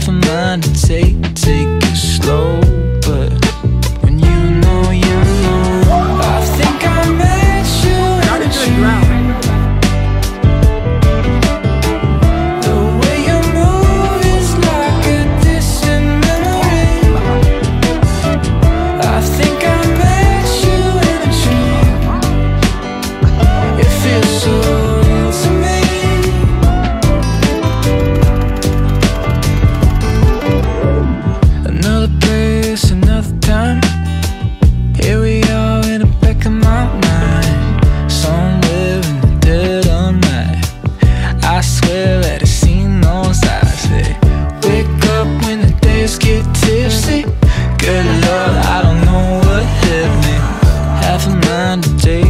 life of mine to take, take it slow. Take. day